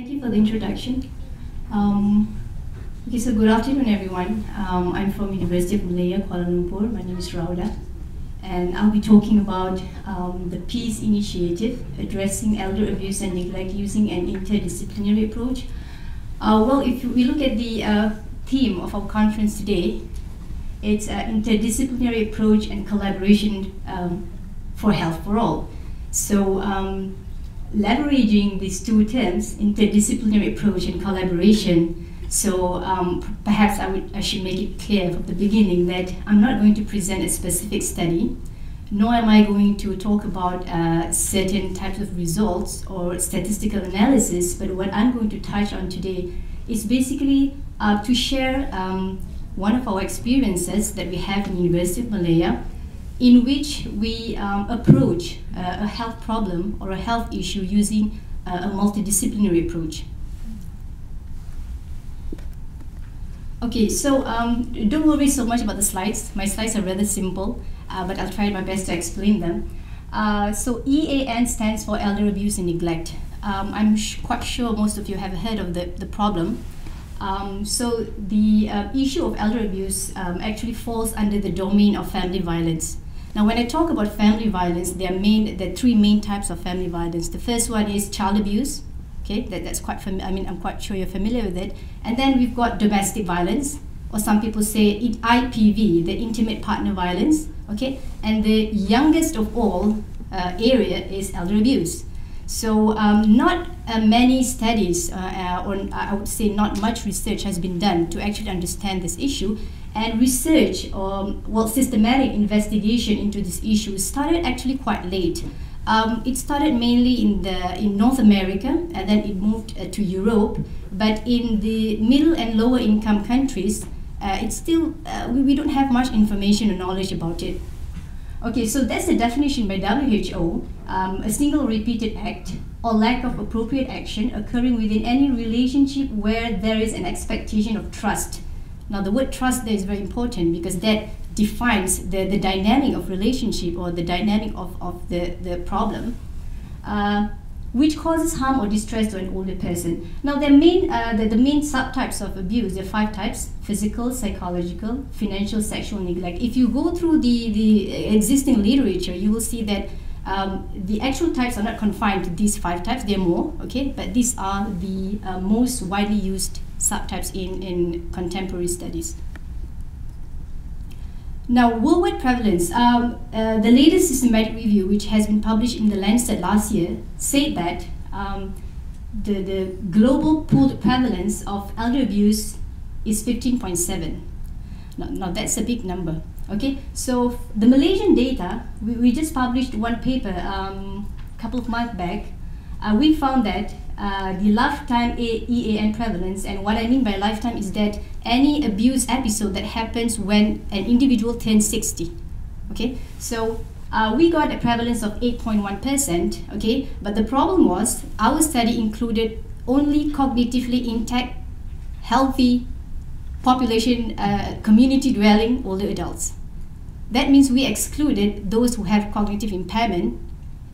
Thank you for the introduction. Um, okay, so good afternoon, everyone. Um, I'm from University of Malaya, Kuala Lumpur. My name is Raudah, and I'll be talking about um, the Peace Initiative addressing elder abuse and neglect using an interdisciplinary approach. Uh, well, if we look at the uh, theme of our conference today, it's an interdisciplinary approach and collaboration um, for health for all. So um, leveraging these two terms, interdisciplinary approach and collaboration, so um, perhaps I, would, I should make it clear from the beginning that I'm not going to present a specific study, nor am I going to talk about uh, certain types of results or statistical analysis, but what I'm going to touch on today is basically uh, to share um, one of our experiences that we have in University of Malaya in which we um, approach uh, a health problem or a health issue using uh, a multidisciplinary approach. Okay, so um, don't worry so much about the slides. My slides are rather simple, uh, but I'll try my best to explain them. Uh, so EAN stands for Elder Abuse and Neglect. Um, I'm quite sure most of you have heard of the, the problem. Um, so the uh, issue of elder abuse um, actually falls under the domain of family violence. Now, when I talk about family violence, there are main there are three main types of family violence. The first one is child abuse. Okay, that, that's quite fam- I mean I'm quite sure you're familiar with it. And then we've got domestic violence, or some people say it IPV, the intimate partner violence. Okay, and the youngest of all uh, area is elder abuse. So um, not uh, many studies, uh, uh, or I would say not much research has been done to actually understand this issue and research, um, well, systematic investigation into this issue started actually quite late. Um, it started mainly in the in North America, and then it moved uh, to Europe. But in the middle and lower income countries, uh, it's still uh, we, we don't have much information or knowledge about it. Okay, so that's the definition by WHO: um, a single repeated act or lack of appropriate action occurring within any relationship where there is an expectation of trust now, the word trust there is very important because that defines the, the dynamic of relationship or the dynamic of, of the, the problem, uh, which causes harm or distress to an older person. Now, the main, uh, the, the main subtypes of abuse, there are five types physical, psychological, financial, sexual neglect. If you go through the, the existing literature, you will see that um, the actual types are not confined to these five types, there are more, okay, but these are the uh, most widely used subtypes in, in contemporary studies. Now, worldwide prevalence. Um, uh, the latest systematic review, which has been published in the Lancet last year, said that um, the, the global pooled prevalence of elder abuse is 15.7. Now, now, that's a big number. Okay, so the Malaysian data, we, we just published one paper a um, couple of months back. Uh, we found that uh, the lifetime EAN prevalence. And what I mean by lifetime is that any abuse episode that happens when an individual turns 60. Okay, so uh, we got a prevalence of 8.1%. Okay, but the problem was our study included only cognitively intact, healthy population, uh, community dwelling older adults. That means we excluded those who have cognitive impairment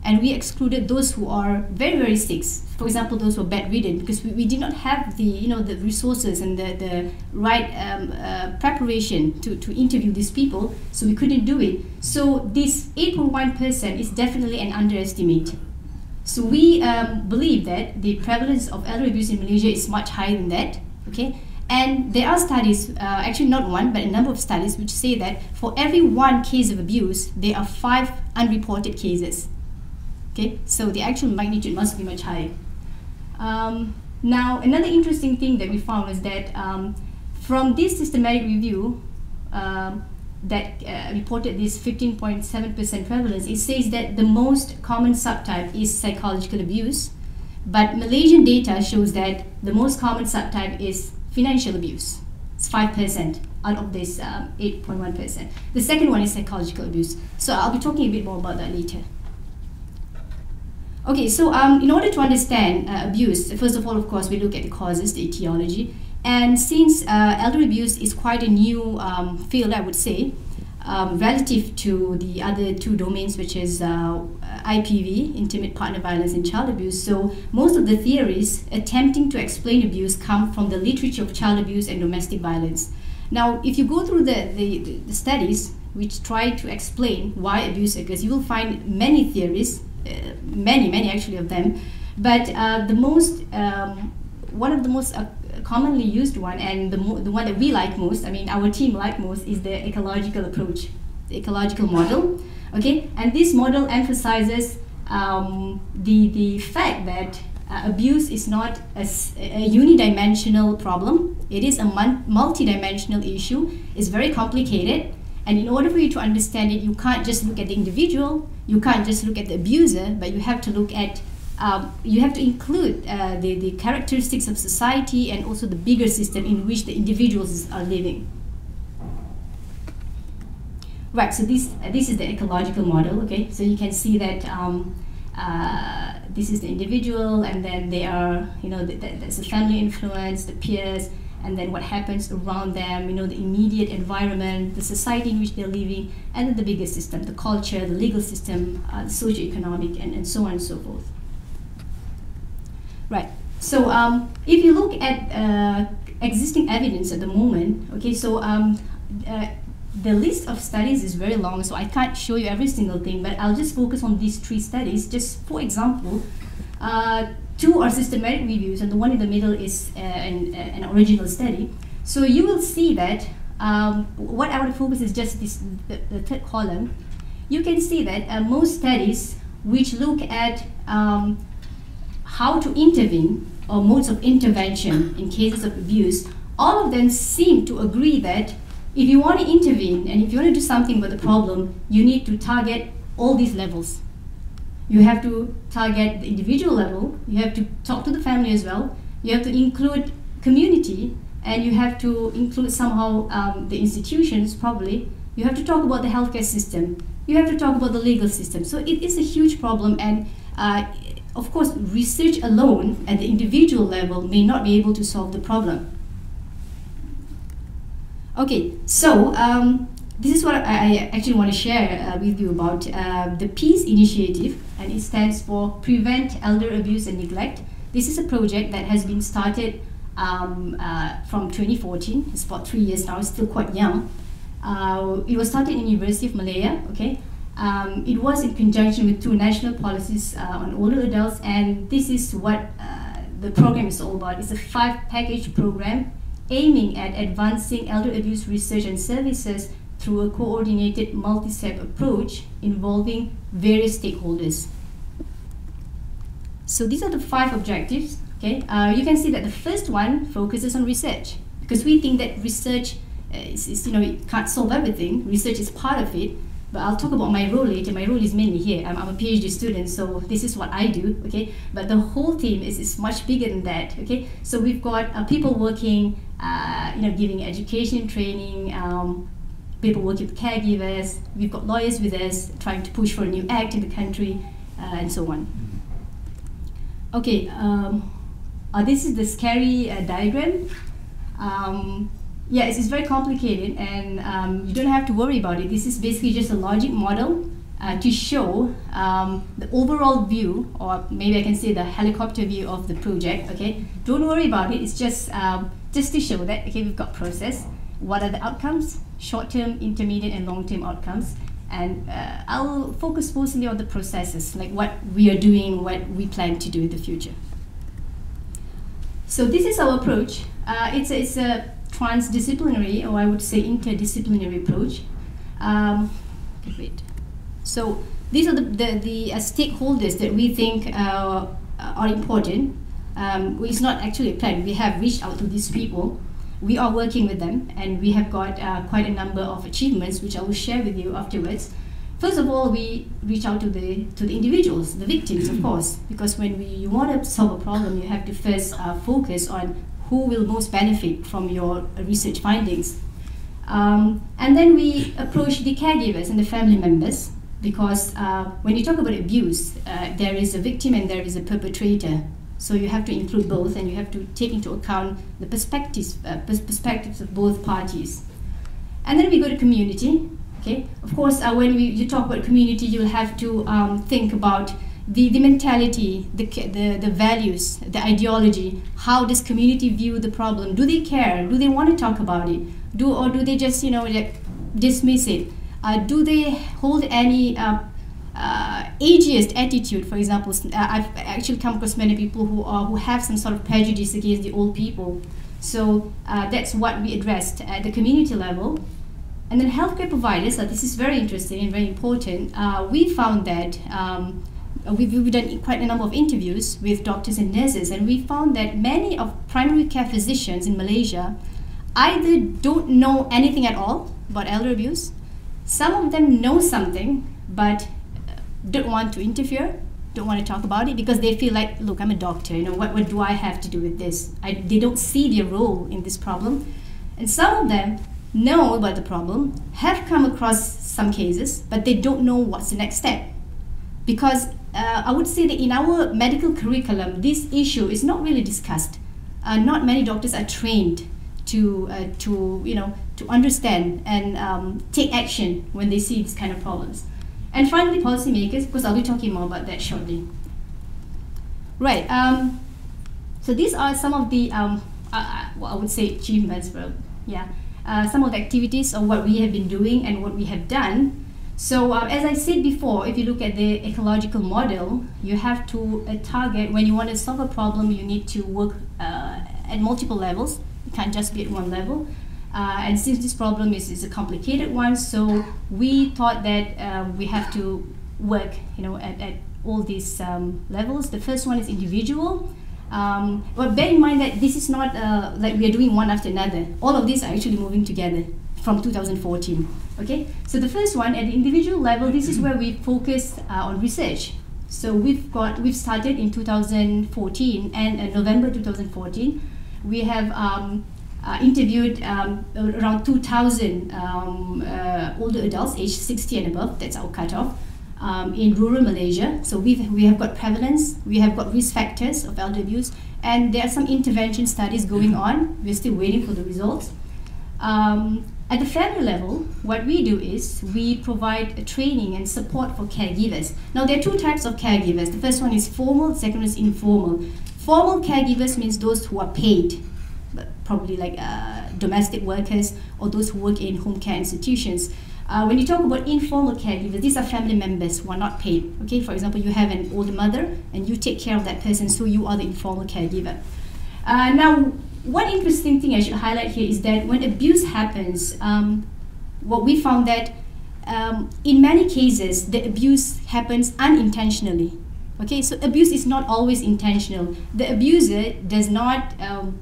and we excluded those who are very very sick for example those who are bedridden because we, we did not have the you know the resources and the, the right um, uh, preparation to, to interview these people so we couldn't do it. So this 8.1% is definitely an underestimate. So we um, believe that the prevalence of elder abuse in malaysia is much higher than that okay? And there are studies, uh, actually not one, but a number of studies, which say that for every one case of abuse, there are five unreported cases. Okay, so the actual magnitude must be much higher. Um, now, another interesting thing that we found was that um, from this systematic review um, that uh, reported this 15.7% prevalence, it says that the most common subtype is psychological abuse, but Malaysian data shows that the most common subtype is financial abuse. It's 5% out of this 8.1%. Um, the second one is psychological abuse. So I'll be talking a bit more about that later. Okay, so um, in order to understand uh, abuse, first of all, of course, we look at the causes, the etiology. And since uh, elder abuse is quite a new um, field, I would say, um, relative to the other two domains, which is uh, IPV, intimate partner violence and child abuse. So most of the theories attempting to explain abuse come from the literature of child abuse and domestic violence. Now, if you go through the, the, the studies which try to explain why abuse occurs, you will find many theories, many, many actually of them, but uh, the most, um, one of the most uh, commonly used one and the, the one that we like most, I mean our team like most, is the ecological approach, the ecological model. Okay, and this model emphasizes um, the, the fact that uh, abuse is not a, a, unidimensional problem. It is a multidimensional issue. It's very complicated. And in order for you to understand it, you can't just look at the individual, you can't just look at the abuser, but you have to look at um, you have to include uh, the, the characteristics of society and also the bigger system in which the individuals are living. Right, so this, uh, this is the ecological model, okay? So you can see that um, uh, this is the individual and then they are, you know, the, the, there's the family influence, the peers, and then what happens around them, you know, the immediate environment, the society in which they're living, and then the bigger system, the culture, the legal system, uh, the socio-economic, and, and so on and so forth. Right. So um, if you look at uh, existing evidence at the moment, okay, so um, uh, the list of studies is very long, so I can't show you every single thing, but I'll just focus on these three studies. Just for example, uh, two are systematic reviews, and the one in the middle is uh, an, uh, an original study. So you will see that um, what I focus is just this the, the third column. You can see that uh, most studies which look at um, how to intervene or modes of intervention in cases of abuse, all of them seem to agree that if you want to intervene and if you want to do something about the problem, you need to target all these levels. You have to target the individual level, you have to talk to the family as well, you have to include community, and you have to include somehow um, the institutions, probably. You have to talk about the healthcare system, you have to talk about the legal system. So it is a huge problem, and uh, of course, research alone at the individual level may not be able to solve the problem. Okay, so um, this is what I actually want to share uh, with you about uh, the PEACE initiative, and it stands for Prevent Elder Abuse and Neglect. This is a project that has been started um, uh, from 2014. It's about three years now. It's still quite young. Uh, it was started in University of Malaya. Okay, um, it was in conjunction with two national policies uh, on older adults, and this is what uh, the program is all about. It's a five package program aiming at advancing elder abuse research and services through a coordinated multi step approach involving various stakeholders. So these are the five objectives. Okay, uh, you can see that the first one focuses on research because we think that research uh, is, is, you know it can't solve everything. Research is part of it, but I'll talk about my role later. My role is mainly here. I'm, I'm a PhD student, so this is what I do, okay? But the whole team is, is much bigger than that, okay? So we've got uh, people working, uh, you know, giving education, training, um, people working with caregivers. We've got lawyers with us trying to push for a new act in the country, uh, and so on. Okay, um, uh, this is the scary uh, diagram. Um, Yes, it's very complicated and um, you don't have to worry about it. This is basically just a logic model uh, to show um, the overall view, or maybe I can say the helicopter view of the project. Okay, don't worry about it. It's just um, just to show that okay, we've got process. What are the outcomes? Short-term, intermediate, and long-term outcomes. And uh, I'll focus mostly on the processes, like what we are doing, what we plan to do in the future. So this is our approach. Uh, it's a, it's a transdisciplinary, or I would say interdisciplinary approach. Um, wait. So these are the, the, the uh, stakeholders that we think uh, are important. Um, it's not actually a plan. We have reached out to these people. We are working with them, and we have got uh, quite a number of achievements, which I will share with you afterwards. First of all, we reach out to the to the individuals, the victims, of course, because when we, you want to solve a problem, you have to first uh, focus on who will most benefit from your research findings. Um, and then we approach the caregivers and the family members because uh, when you talk about abuse, uh, there is a victim and there is a perpetrator. So you have to include both and you have to take into account the perspectives, uh, perspectives of both parties. And then we go to community. Okay, of course, uh, when we, you talk about community, you'll have to um, think about the, the mentality, the, the, the values, the ideology. How does community view the problem? Do they care? Do they want to talk about it? Do or do they just you know like, dismiss it? Uh, do they hold any uh, uh, ageist attitude? For example, uh, I've actually come across many people who are who have some sort of prejudice against the old people. So uh, that's what we addressed at the community level. And then healthcare providers, uh, this is very interesting and very important. Uh, we found that um, we've, we've done quite a number of interviews with doctors and nurses, and we found that many of primary care physicians in Malaysia either don't know anything at all about elder abuse, some of them know something but don't want to interfere, don't want to talk about it because they feel like, look, I'm a doctor, you know, what, what do I have to do with this? I, they don't see their role in this problem. And some of them know about the problem, have come across some cases, but they don't know what's the next step. Because uh, I would say that in our medical curriculum, this issue is not really discussed. Uh, not many doctors are trained to, uh, to, you know, to understand and um, take action when they see these kind of problems. And finally, policymakers, because I'll be talking more about that shortly. Right, um, so these are some of the, um, uh, well, I would say achievements, but yeah uh, some of the activities of what we have been doing and what we have done. So uh, as I said before, if you look at the ecological model, you have to uh, target, when you want to solve a problem, you need to work uh, at multiple levels. You can't just be at one level. Uh, and since this problem is, is a complicated one, so we thought that uh, we have to work you know, at, at all these um, levels. The first one is individual. Um, but bear in mind that this is not uh, like we are doing one after another. All of these are actually moving together from 2014. Okay, so the first one at the individual level, this is where we focus uh, on research. So we've got we've started in 2014 and uh, November 2014, we have um, uh, interviewed um, around 2,000 um, uh, older adults aged 60 and above. That's our cutoff um, in rural Malaysia. So we've, we have got prevalence, we have got risk factors of elder abuse, and there are some intervention studies going on. We're still waiting for the results. Um, at the family level, what we do is we provide training and support for caregivers. Now, there are two types of caregivers. The first one is formal, the second is informal. Formal caregivers means those who are paid, probably like uh, domestic workers or those who work in home care institutions. Uh, when you talk about informal caregivers, these are family members who are not paid. Okay, for example, you have an older mother and you take care of that person, so you are the informal caregiver. Uh, now, one interesting thing I should highlight here is that when abuse happens, um, what we found that um, in many cases the abuse happens unintentionally. Okay, so abuse is not always intentional. The abuser does not um,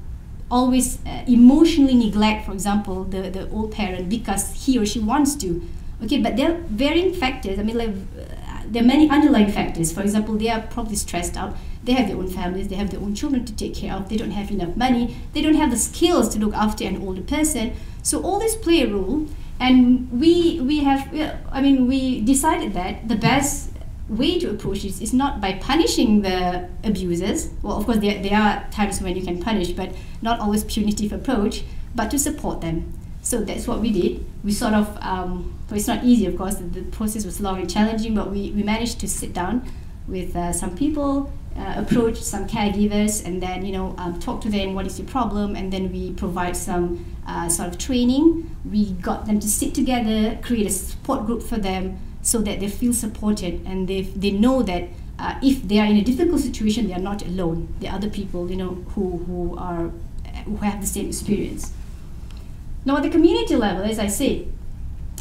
always uh, emotionally neglect, for example, the, the old parent because he or she wants to. Okay, but there are varying factors. I mean, like, uh, there are many underlying factors. For example, they are probably stressed out. They have their own families. They have their own children to take care of. They don't have enough money. They don't have the skills to look after an older person. So all this play a role. And we we have. I mean, we decided that the best way to approach this is not by punishing the abusers. Well, of course, there, there are times when you can punish, but not always punitive approach, but to support them. So that's what we did. We sort of, um, well, it's not easy, of course, the, process was long and challenging, but we, we managed to sit down with uh, some people, uh, approach some caregivers, and then, you know, um, talk to them, what is your problem, and then we provide some uh, sort of training. We got them to sit together, create a support group for them, so that they feel supported and they, they know that uh, if they are in a difficult situation, they are not alone. There are other people, you know, who, who are who have the same experience. Now, at the community level, as I said,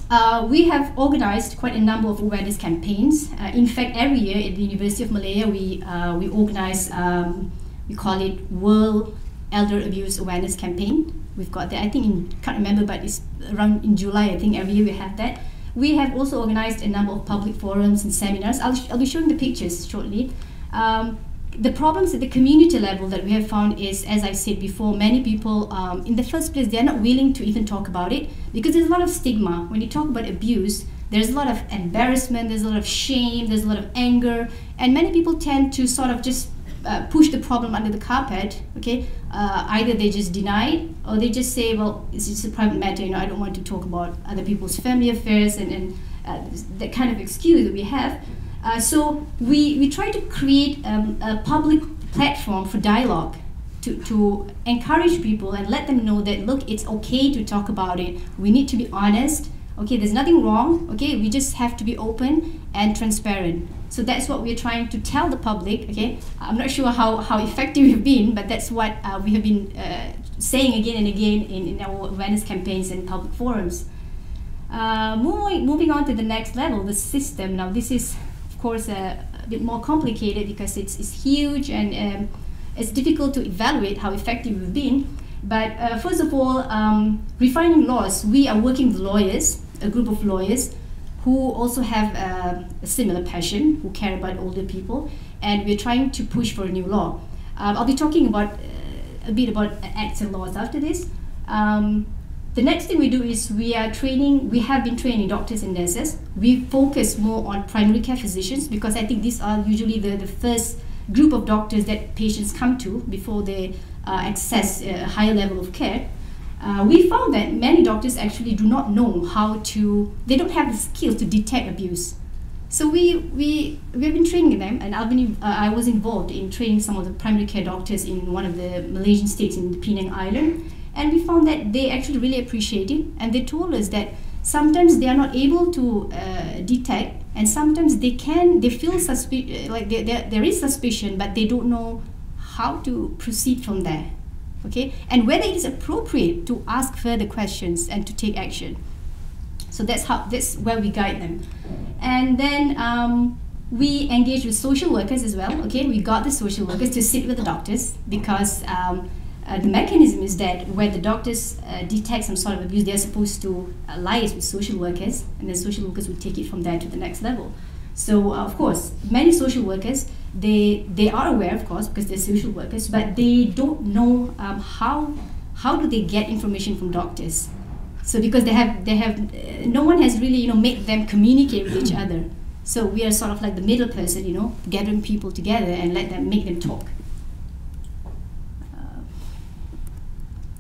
uh, we have organized quite a number of awareness campaigns. Uh, in fact, every year at the University of Malaya, we uh, we organize um, we call it World Elder Abuse Awareness Campaign. We've got that. I think in, can't remember, but it's around in July. I think every year we have that. We have also organized a number of public forums and seminars. I'll, I'll be showing the pictures shortly. Um, the problems at the community level that we have found is, as I said before, many people, um, in the first place, they're not willing to even talk about it because there's a lot of stigma. When you talk about abuse, there's a lot of embarrassment, there's a lot of shame, there's a lot of anger, and many people tend to sort of just uh, push the problem under the carpet, okay, uh, either they just deny it or they just say, well, it's just a private matter, you know, I don't want to talk about other people's family affairs and, and uh, that kind of excuse that we have. Uh, so we, we try to create um, a public platform for dialogue to, to encourage people and let them know that, look, it's okay to talk about it. We need to be honest. Okay, there's nothing wrong. Okay, we just have to be open and transparent. So that's what we're trying to tell the public. Okay, I'm not sure how, how effective we've been, but that's what uh, we have been uh, saying again and again in, in our awareness campaigns and public forums. Uh, moving, moving on to the next level, the system. Now, this is, of course, a, a bit more complicated because it's, it's huge and um, it's difficult to evaluate how effective we've been. But uh, first of all, um, refining laws. We are working with lawyers, a group of lawyers who also have a similar passion, who care about older people, and we're trying to push for a new law. Um, I'll be talking about uh, a bit about acts and laws after this. Um, the next thing we do is we are training, we have been training doctors and nurses. We focus more on primary care physicians because I think these are usually the, the first group of doctors that patients come to before they uh, access a higher level of care. Uh, we found that many doctors actually do not know how to, they don't have the skills to detect abuse. So we, we, we have been training them, and I've been, uh, I was involved in training some of the primary care doctors in one of the Malaysian states in the Penang Island and we found that they actually really appreciate it and they told us that sometimes they are not able to uh, detect and sometimes they can they feel suspi- uh, like they, there is suspicion but they don't know how to proceed from there okay? And whether it is appropriate to ask further questions and to take action. So that's how that's where we guide them. And then um, we engage with social workers as well okay? We got the social workers to sit with the doctors because um, uh, the mechanism is that when the doctors uh, detect some sort of abuse, they're supposed to liaise with social workers, and then social workers will take it from there to the next level. So, of course, many social workers they they are aware, of course, because they're social workers, but they don't know um, how how do they get information from doctors. So, because they have they have uh, no one has really you know made them communicate with each other. So we are sort of like the middle person, you know, gathering people together and let them make them talk.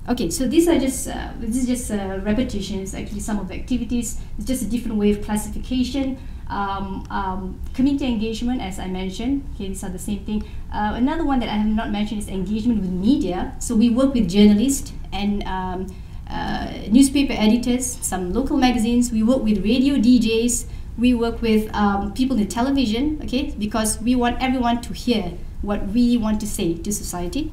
Okay, so these are just uh, this is just uh, repetitions. Actually, some of the activities. It's just a different way of classification. Um, um, community engagement, as I mentioned. Okay, these are the same thing. Uh, another one that I have not mentioned is engagement with media. So we work with journalists and um, uh, newspaper editors, some local magazines. We work with radio DJs. We work with um, people in television. Okay, because we want everyone to hear what we want to say to society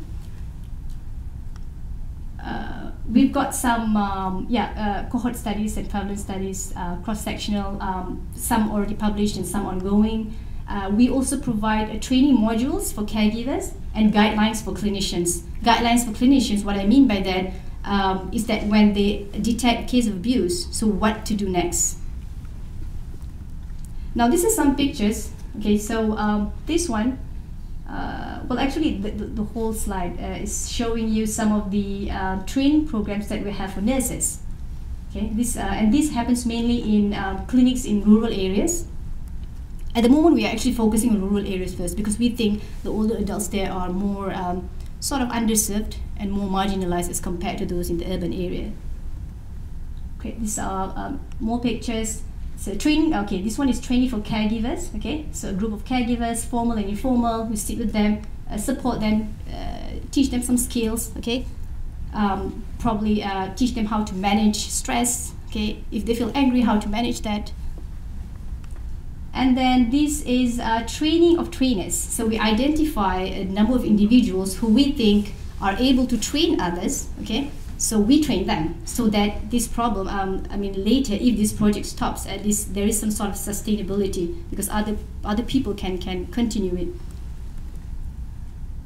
we've got some um, yeah uh, cohort studies and prevalence studies, uh, cross-sectional, um, some already published and some ongoing. Uh, we also provide training modules for caregivers and guidelines for clinicians. Guidelines for clinicians, what I mean by that um, is that when they detect case of abuse, so what to do next. Now this is some pictures. Okay, so um, this one uh, well, actually, the, the, the whole slide uh, is showing you some of the uh, training programs that we have for nurses. Okay, this uh, and this happens mainly in um, clinics in rural areas. At the moment, we are actually focusing on rural areas first because we think the older adults there are more um, sort of underserved and more marginalized as compared to those in the urban area. Okay, these are um, more pictures. So training, okay, this one is training for caregivers, okay? So a group of caregivers, formal and informal, we sit with them, uh, support them, uh, teach them some skills, okay? Um, probably uh, teach them how to manage stress, okay? If they feel angry, how to manage that. And then this is training of trainers. So we identify a number of individuals who we think are able to train others, okay? So we train them so that this problem, um, I mean, later if this project stops, at least there is some sort of sustainability because other other people can can continue it.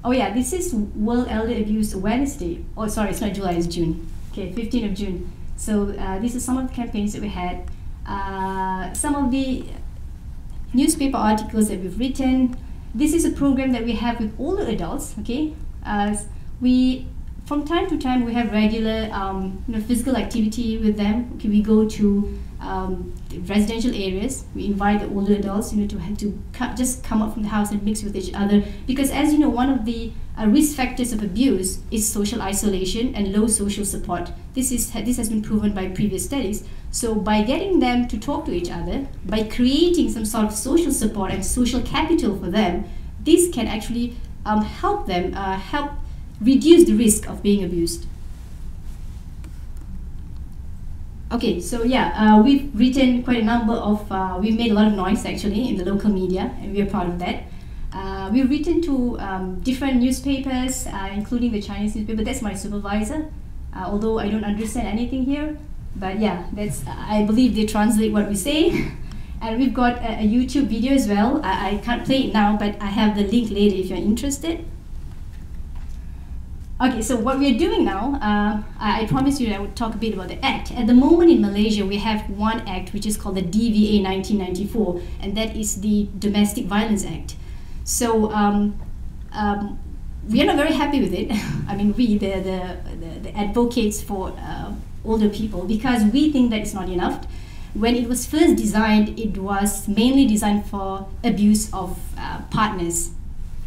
Oh yeah, this is World Elder Abuse Awareness Day. Oh, sorry, it's not July, it's June. Okay, 15th of June. So uh, these are some of the campaigns that we had. Uh, some of the newspaper articles that we've written. This is a program that we have with older adults. Okay, uh, we from time to time we have regular um, you know, physical activity with them. Okay, we go to um, residential areas. We invite the older adults, you know, to to just come up from the house and mix with each other. Because as you know, one of the uh, risk factors of abuse is social isolation and low social support. This is this has been proven by previous studies. So by getting them to talk to each other, by creating some sort of social support and social capital for them, this can actually um, help them uh, help reduce the risk of being abused. Okay, so yeah, uh, we've written quite a number of, uh, we've made a lot of noise actually in the local media, and we're proud of that. Uh, we've written to um, different newspapers, uh, including the Chinese newspaper. That's my supervisor, uh, although I don't understand anything here. But yeah, that's I believe they translate what we say. and we've got a, a, YouTube video as well. I, I can't play it now, but I have the link later if you're interested. Okay, so what we're doing now, uh, I, I promised you I would talk a bit about the act. At the moment in Malaysia, we have one act which is called the DVA 1994, and that is the Domestic Violence Act. So um, um, we are not very happy with it. I mean, we, the, the, the, the advocates for uh, older people, because we think that it's not enough. When it was first designed, it was mainly designed for abuse of uh, partners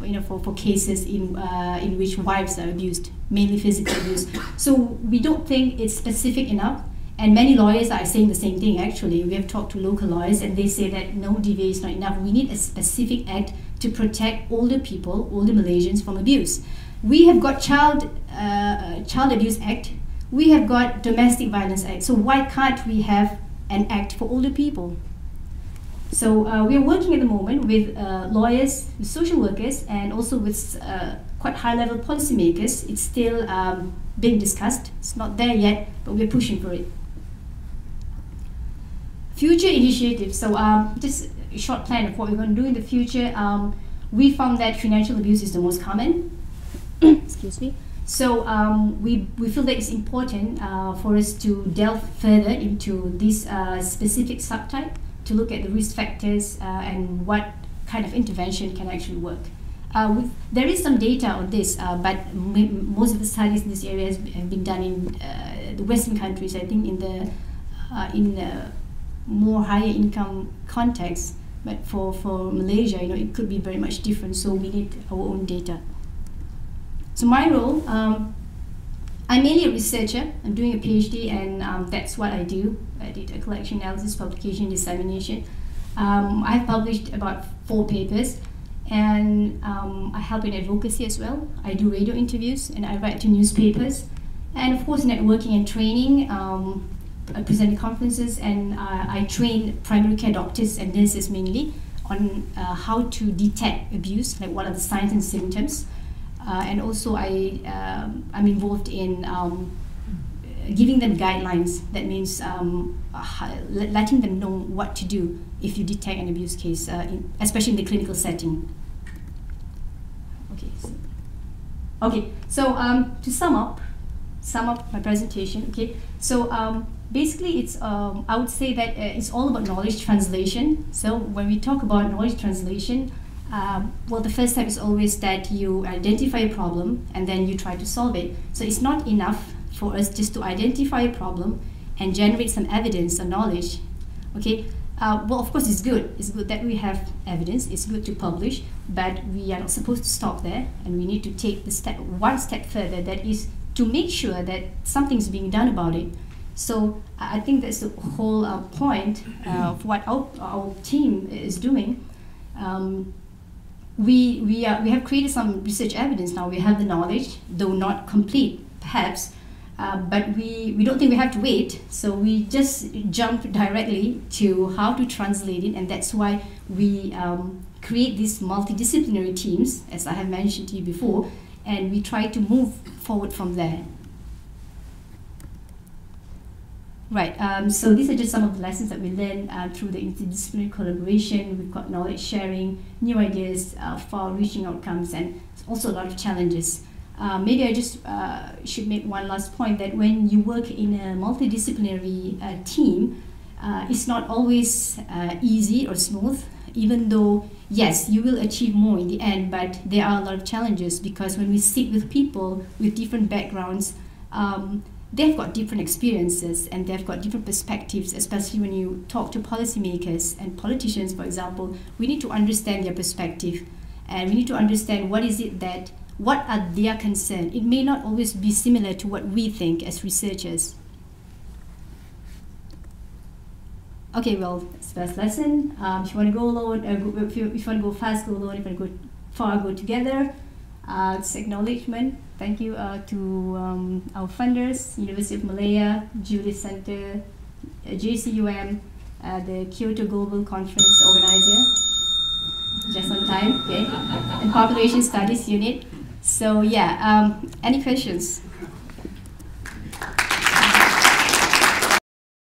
you know, for, for cases in, uh, in which wives are abused, mainly physical abuse. So we don't think it's specific enough. And many lawyers are saying the same thing actually. We have talked to local lawyers and they say that no DVA is not enough. We need a specific act to protect older people, older Malaysians from abuse. We have got Child, uh, Child Abuse Act, we have got Domestic Violence Act. So why can't we have an act for older people? So uh, we are working at the moment with uh, lawyers, with social workers, and also with uh, quite high-level policymakers. It's still um, being discussed. It's not there yet, but we're pushing for it. Future initiatives. So um, just a short plan of what we're going to do in the future. Um, we found that financial abuse is the most common. Excuse me. So um, we, we feel that it's important uh, for us to delve further into this uh, specific subtype to look at the risk factors uh, and what kind of intervention can actually work. Uh, with, there is some data on this, uh, but most of the studies in this area has been done in uh, the Western countries. I think in the uh, in the more higher income context, but for, for Malaysia, you know, it could be very much different. So we need our own data. So my role, um, I'm mainly a researcher. I'm doing a PhD, and um, that's what I do. I did a collection analysis, publication, dissemination. Um, I've published about four papers, and um, I help in advocacy as well. I do radio interviews, and I write to newspapers, and of course, networking and training. Um, I present conferences, and uh, I train primary care doctors and nurses mainly on uh, how to detect abuse, like what are the signs and symptoms uh, and also I, um, I'm involved in um, giving them guidelines. That means um, letting them know what to do if you detect an abuse case, uh, in, especially in the clinical setting. Okay. So, okay. So to sum up, sum up my presentation. Okay. So basically, it's um, I would say that uh, it's all about knowledge translation. So when we talk about knowledge translation, um, well, the first step is always that you identify a problem and then you try to solve it. So it's not enough for us just to identify a problem and generate some evidence or knowledge. Okay. Uh, well, of course, it's good. It's good that we have evidence. It's good to publish, but we are not supposed to stop there, and we need to take the step one step further. That is to make sure that something's being done about it. So I think that's the whole uh, point uh, of what our, our team is doing. Um, we, we, are, we have created some research evidence now. We have the knowledge, though not complete, perhaps, uh, but we, we don't think we have to wait. So we just jump directly to how to translate it, and that's why we um, create these multidisciplinary teams, as I have mentioned to you before, and we try to move forward from there. Right, um, so these are just some of the lessons that we learned uh, through the interdisciplinary collaboration. We've got knowledge sharing, new ideas, uh, far-reaching outcomes, and also a lot of challenges. Uh, maybe I just uh, should make one last point that when you work in a multidisciplinary uh, team, uh, it's not always easy or smooth, even though, yes, you will achieve more in the end, but there are a lot of challenges because when we sit with people with different backgrounds, um, they've got different experiences and they've got different perspectives, especially when you talk to policymakers and politicians, for example. We need to understand their perspective and we need to understand what is it that, what are their concerns. It may not always be similar to what we think as researchers. Okay, well, the first lesson. Um, if you want to go alone, uh, if, you, if you want to go fast, go alone. If you want to go far, go together. Uh, it's acknowledgement. Thank you uh, to um, our funders, University of Malaya, Julius Center, uh, JCUM, uh, the Kyoto Global Conference organizer, just on time, okay, and Population Studies Unit. So yeah, um, any questions?